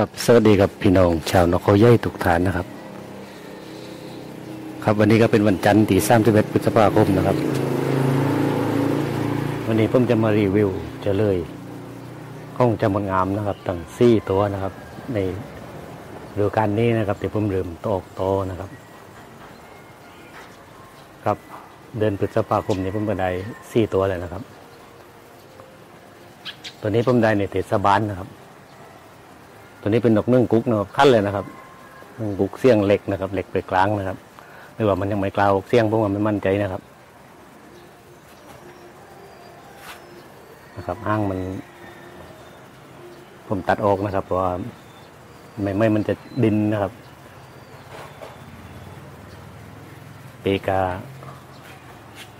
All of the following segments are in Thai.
ครับสวัสดีครับพี่น้องชาวนครใหญ่ทุกฐานนะครับ ครับวันนี้ก็เป็นวันจันทร์ที่31พฤษภาคมนะครับ วันนี้ผมจะมารีวิวจะเลยห้องจำมันงามนะครับตั้งซี่ตัวนะครับ ในฤดูกาลนี้นะครับที่ผมเริ่มโตอกโตนะครับ ครับเดือนพฤษภาคมนี้ผมก็ได้ซี่ตัวเลยนะครับ ตัวนี้ผมได้ในเทศบาลนะครับ ตัวนี้เป็นนกนึ่งกุ๊กนะครับขั้นเลยนะครับนึ่งกุ๊กเสี่ยงเหล็กนะครับเหล็กไปกลางนะครับไม่ว่ามันยังไม่กล้าวเสี่ยงผมว่าไม่มั่นใจนะครับนะครับห้างมัน ผมตัดออกนะครับ เพราะว่าไม่ไม่มันจะดินนะครับปีกา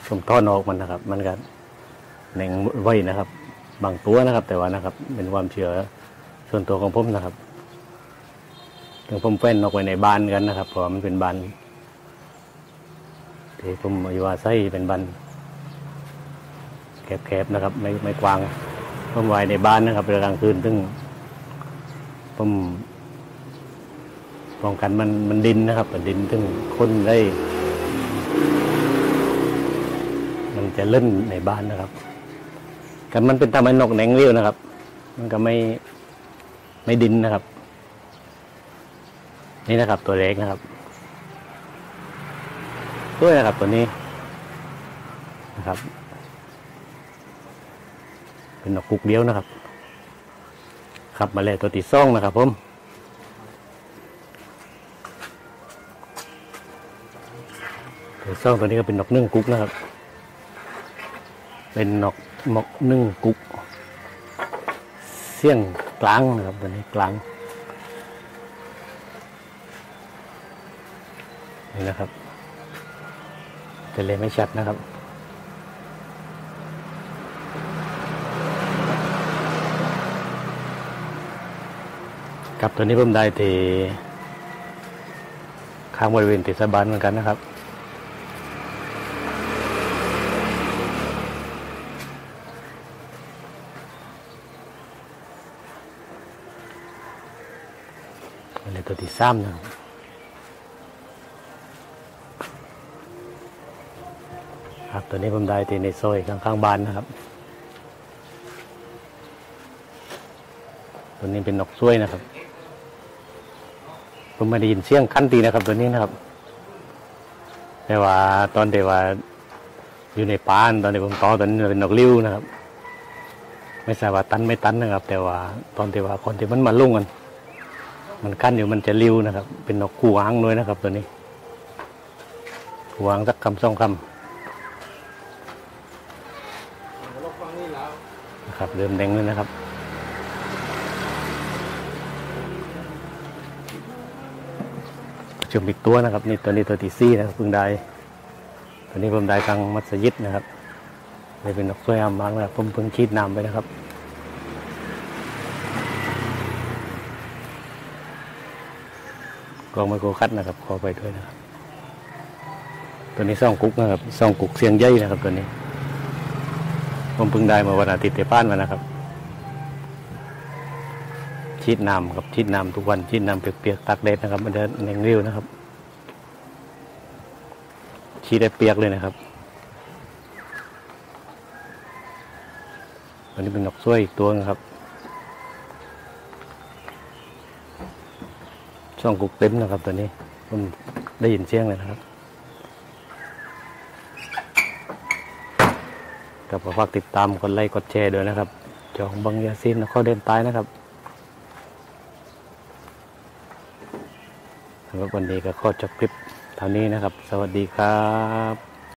ผมท่อนออกมันนะครับ มันก็แหน่งไว้นะครับ บางตัวนะครับ แต่ว่านะครับ เป็นความเชื่อ ส่วนตัวของผมนะครับถึงผมแฟนออกไปในบ้านกันนะครับเพราะมันเป็นบ้านที่ผมอยู่อาศัยเป็นบ้านแคบๆนะครับ ไม่ไม่กว้างผมไว้ในบ้านนะครับเวลากลางคืนซึ่งผมป้องกันมันมันดินนะครับดินซึ่งคนได้มันจะเล่นในบ้านนะครับกันมันเป็นทำให้นกแหนงเลี้ยวนะครับ มันก็ไม่ ไม่ดินนะครับ นี่นะครับ ตัวเล็กนะครับด้วยนะครับตัวนี้นะครับ เป็นนกกุกเดียวนะครับ ขับมาเลยตัวตีซ่องนะครับผมตัวซ่องตัวนี้ก็เป็นนกนึ่งกุกนะครับ เป็นนกนกนึ่งกุก เสี้ยง กลางนะครับตัวนี้กลางนี่นะครับจะเลยไม่ชัดนะครับกับตัวนี้ผมได้ที่ข้างบริเวณติดสะบานเหมือนกันนะครับ อันนี้ตัวที่สามนะครับตัวนี้ผมได้ที่ในซอยข้างๆบ้านนะครับ ตัวนี้เป็นนกซ้วยนะครับ ผมไม่ได้ยินเสียงคันตีนะครับ ตัวนี้นะครับ แต่ว่าตอนเดี๋ยวว่าอยู่ในป่านตอนเดี๋ยวผมต่อตอนนี้เป็นนกลิ้วนะครับ ไม่ทราบว่าตันไม่ตันนะครับ แต่ว่าตอนที่ว่าคนที่มันมาลุ่งกัน มันกั้นอยู่มันจะริ้วนะครับ เป็นนกกูหางด้วยนะครับ ตัวนี้กูหางสักคำสองคำนะครับ เริ่มแดงเลยนะครับชมอีกตัวนะครับ นี่ตัวนี้ตัวที่ซี่นะครับเพิ่งได้ตัวนี้ผมได้กลางมัสยิดนะครับเลยเป็นนกสวยงามมากนะครับผมเพิ่งชีดนำไปนะครับ กองไมโครคัดนะครับ ขอไปด้วยนะครับ ตัวนี้ซ่องกุ๊กนะครับซ่องกุ๊กเสียงใหญ่นะครับตัวนี้ ผมเพิ่งได้มาวันอาทิตย์เตป้านมานะครับ ชีดน้ำครับชีดน้ำทุกวันชีดน้ำเปียกๆตากแดดนะครับมันจะแหน่งเร็วนะครับ ชีดได้เปียกเลยนะครับตัวนี้เป็นนกซ้วยอีกตัวนะครับ ช่องกุกเต็มนะครับตัวนี้ผมได้ยินเสียงเลยนะครับกับฝากติดตามกดไลค์กดแชร์ด้วยนะครับ จองบังยาซินแล้วก็เดินตายนะครับสำหรับวันนี้ก็ขอจบคลิปเท่านี้นะครับ สวัสดีครับ